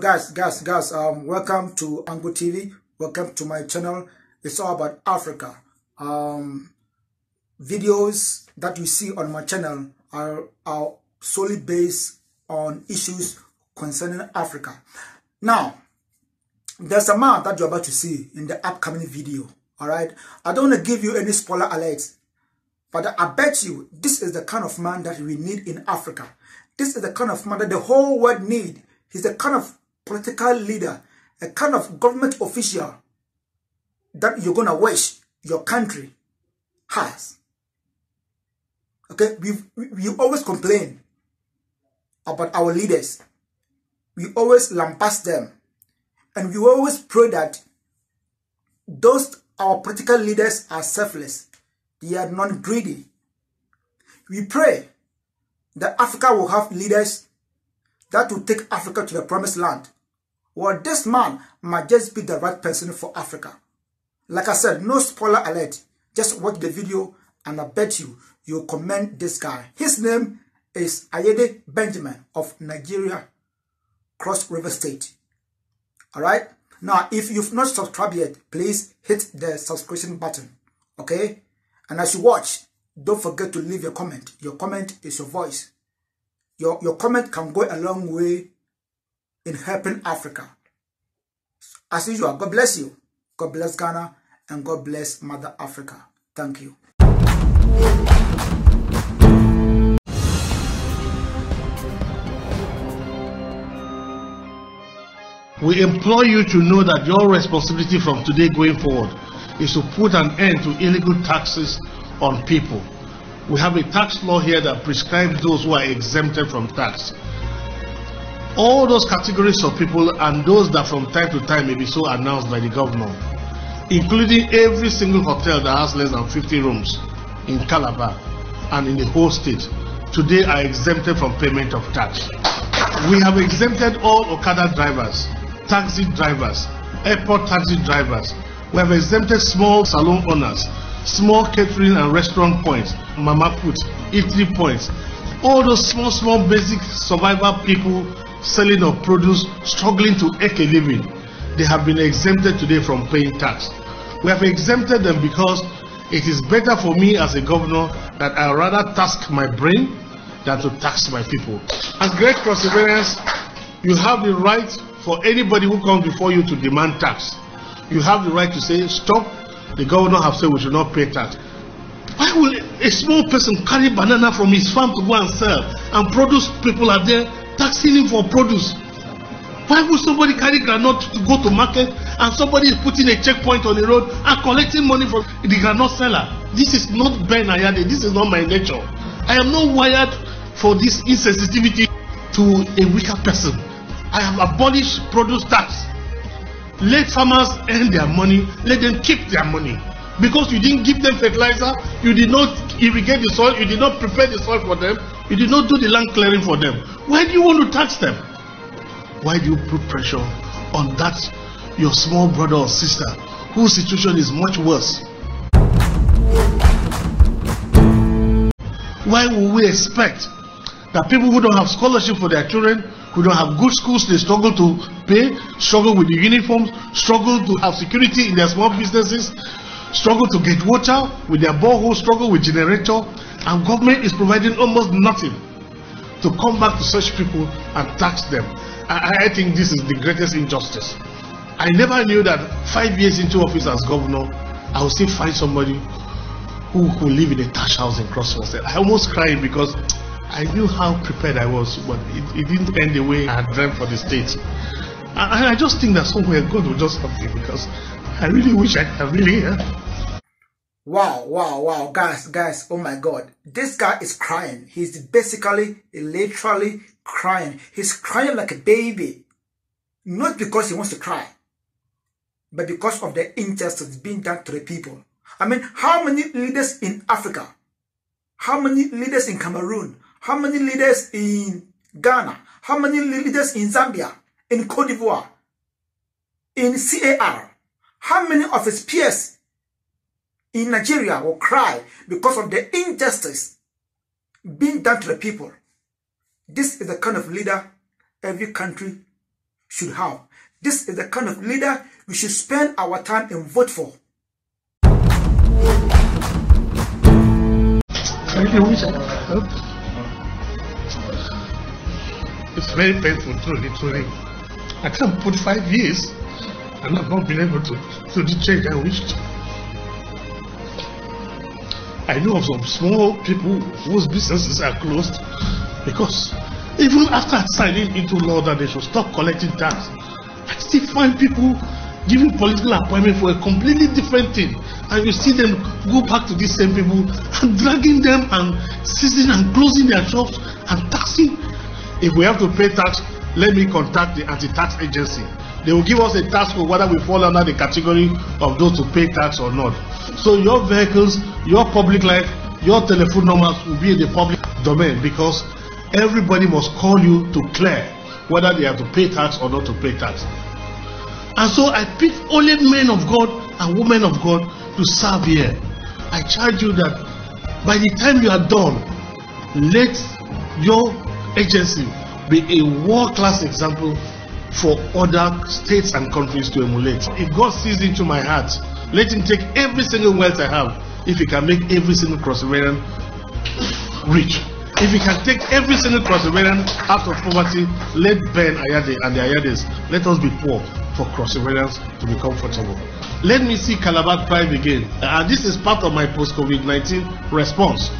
guys guys guys um welcome to Angoh tv welcome to my channel. It's all about africa. Um videos that you see on my channel are are solely based on issues concerning africa. Now there's a man that you're about to see in the upcoming video all right? I don't want to give you any spoiler alerts but i bet you this is the kind of man that we need in africa. This is the kind of man that the whole world need. He's the kind of political leader, a kind of government official that you're going to wish your country has. Okay, we we always complain about our leaders. We always lambast them. And we always pray that those our political leaders are selfless. They are not greedy. We pray that Africa will have leaders that will take Africa to the promised land. Well, this man might just be the right person for Africa. Like I said, no spoiler alert. Just watch the video and I bet you, you'll commend this guy. His name is Ayade Benjamin of Nigeria, Cross River State. Alright? Now, if you've not subscribed yet, please hit the subscription button. Okay? And as you watch, don't forget to leave your comment. Your comment is your voice. Your, your comment can go a long way in helping Africa. As usual, God bless you. God bless Ghana and God bless Mother Africa. Thank you. We implore you to know that your responsibility from today going forward is to put an end to illegal taxes on people we have a tax law here that prescribes those who are exempted from tax. All those categories of people and those that from time to time may be so announced by the governor, including every single hotel that has less than 50 rooms in Calabar and in the whole state, today are exempted from payment of tax. We have exempted all Okada drivers, taxi drivers, airport taxi drivers. We have exempted small salon owners, small catering and restaurant points, mama put, eatery points, all those small, small basic survival people selling of produce, struggling to make a living, they have been exempted today from paying tax. We have exempted them because it is better for me as a governor that I rather task my brain than to tax my people. As great perseverance, you have the right for anybody who comes before you to demand tax. You have the right to say, stop, the governor have said we should not pay tax. Why will a small person carry banana from his farm to go and sell and produce people are there taxing him for produce? Why would somebody carry granite to go to market and somebody is putting a checkpoint on the road and collecting money from the granite seller? This is not Ben Ayade. This is not my nature. I am not wired for this insensitivity to a weaker person. I have abolished produce tax. Let farmers earn their money, let them keep their money. Because you didn't give them fertilizer, you did not irrigate the soil, you did not prepare the soil for them, you did not do the land clearing for them. Why do you want to tax them? Why do you put pressure on that your small brother or sister whose situation is much worse? Why will we expect that people who don't have scholarship for their children who don't have good schools, they struggle to pay, struggle with the uniforms, struggle to have security in their small businesses, struggle to get water with their borehole, struggle with generator, and government is providing almost nothing to come back to such people and tax them. I, I think this is the greatest injustice. I never knew that five years into office as governor, I would still find somebody who could live in a tash house in Cross River. I almost cried because I knew how prepared I was, but it, it didn't end the way I had dreamt for the state. And I, just think that somewhere God will just help me because I really wish I had really. Wow, wow, wow, guys, guys, oh my God. This guy is crying. He's basically, literally crying. He's crying like a baby. Not because he wants to cry, but because of the injustice being done to the people. I mean, how many leaders in Africa, how many leaders in Cameroon, how many leaders in Ghana? How many leaders in Zambia? In Cote d'Ivoire? In CAR? How many of his peers in Nigeria will cry because of the injustice being done to the people? This is the kind of leader every country should have. This is the kind of leader we should spend our time and vote for. It's very painful, truly, truly. I can't put five years and I've not been able to do the change I wished. I know of some small people whose businesses are closed because even after signing into law that they should stop collecting tax, I still find people giving political appointment for a completely different thing. And you see them go back to these same people and dragging them and seizing and closing their shops and taxing. If we have to pay tax, let me contact the anti-tax agency. They will give us a tax code whether we fall under the category of those to pay tax or not. So your vehicles, your public life, your telephone numbers will be in the public domain because everybody must call you to clear whether they have to pay tax or not to pay tax. And so I pick only men of God and women of God to serve here. I charge you that by the time you are done, let your agency be a world class example for other states and countries to emulate. If God sees into my heart, let Him take every single wealth I have. If He can make every single cross rich. If He can take every single cross out of poverty, let Ben Ayade and the Ayades let us be poor for cross to be comfortable. Let me see Calabar thrive again. And this is part of my post COVID 19 response.